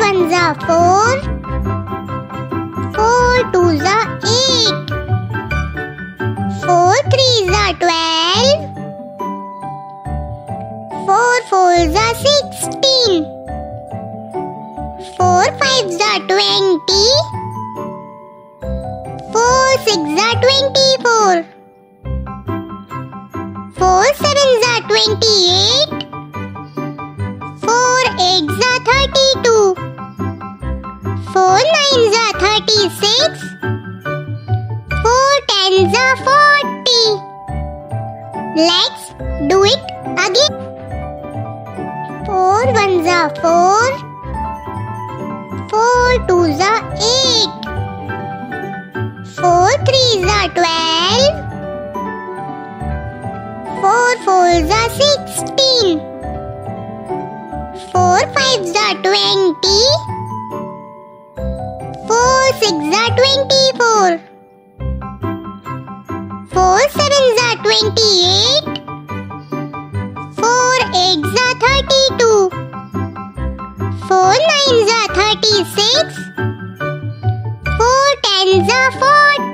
ones are four. Four twos are eight. Four threes are twelve. Four fours are sixteen. Four fives are twenty. Four six are twenty-four. Four sevens are twenty-eight. 36 4 tens are 40 Let's do it again. 4 ones are 4 4 twos are 8 4 threes are 12 4 fours are 16 4 fives are 20 6 are twenty four. Four sevens are twenty eight. Four eights are thirty two. Four nines are thirty six. Four tens are 40.